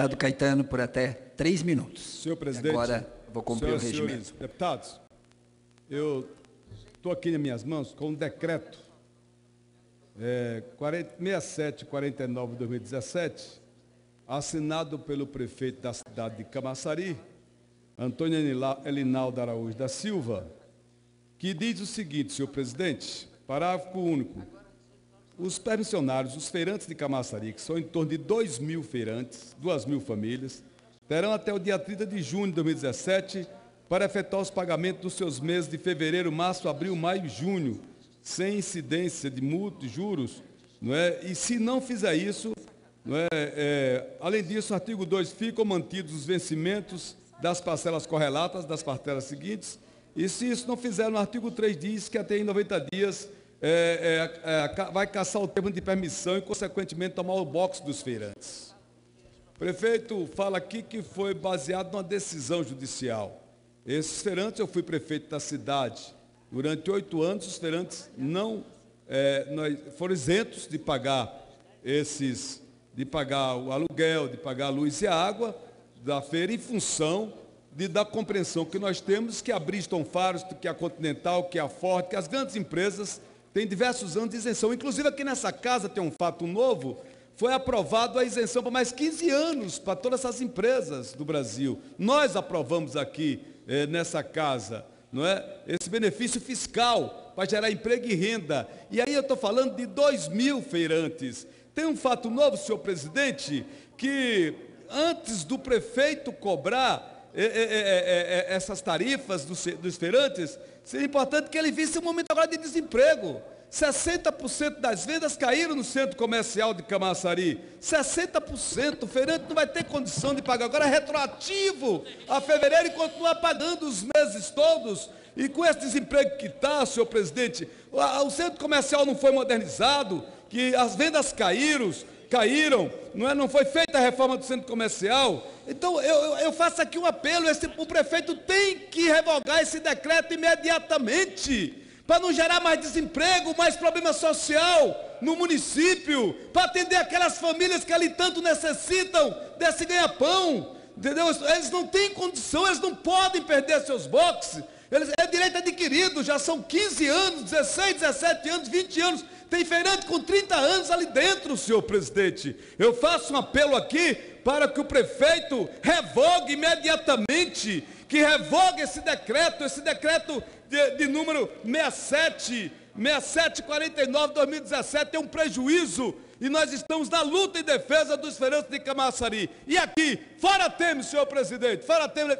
Deputado Caetano, por até três minutos. Senhor presidente. Agora vou cumprir o regimento. Senhores deputados, eu estou aqui nas minhas mãos com um decreto é, 6749 de 2017, assinado pelo prefeito da cidade de Camaçari, Antônio Elinaldo Araújo da Silva, que diz o seguinte, senhor presidente, parágrafo único. Os permissionários, os feirantes de Camaçari, que são em torno de 2 mil feirantes, 2 mil famílias, terão até o dia 30 de junho de 2017 para efetuar os pagamentos dos seus meses de fevereiro, março, abril, maio e junho, sem incidência de multa, juros, não é? E se não fizer isso, não é, é, além disso, artigo 2, ficam mantidos os vencimentos das parcelas correlatas das parcelas seguintes, e se isso não fizer, no artigo 3 diz que até em 90 dias é, é, é, vai caçar o termo de permissão e, consequentemente, tomar o box dos feirantes. O prefeito fala aqui que foi baseado numa decisão judicial. Esses feirantes, eu fui prefeito da cidade. Durante oito anos, os feirantes não é, foram isentos de pagar esses, de pagar o aluguel, de pagar a luz e a água da feira em função de, da compreensão que nós temos que a Bristol Faros, que a Continental, que a Ford, que as grandes empresas têm diversos anos de isenção. Inclusive aqui nessa casa tem um fato novo, foi aprovado a isenção para mais 15 anos para todas essas empresas do Brasil. Nós aprovamos aqui eh, nessa casa, não é? Esse benefício fiscal para gerar emprego e renda. E aí eu estou falando de 2 mil feirantes. Tem um fato novo, senhor presidente, que antes do prefeito cobrar essas tarifas dos, feirantes, seria importante que ele visse um momento agora de desemprego. 60% das vendas caíram no centro comercial de Camaçari. 60%. O feirante não vai ter condição de pagar. Agora é retroativo a fevereiro e continuar pagando os meses todos. E com esse desemprego que está, senhor presidente, o centro comercial não foi modernizado, que as vendas caíram, caíram, não, é, não foi feita a reforma do centro comercial. Então eu, eu faço aqui um apelo: esse, o prefeito tem que revogar esse decreto imediatamente, para não gerar mais desemprego, mais problema social no município, para atender aquelas famílias que ali tanto necessitam desse ganha-pão. Entendeu? Eles não têm condição, eles não podem perder seus boxes. Eles, é direito adquirido, já são 15 anos, 16, 17 anos, 20 anos tem feirante com 30 anos ali dentro, senhor presidente. Eu faço um apelo aqui para que o prefeito revogue imediatamente, que revogue esse decreto, esse decreto de, de número 67, 6749 2017 tem um prejuízo e nós estamos na luta em defesa dos feirantes de Camaçari. E aqui, fora Temer, senhor presidente, fora Temer,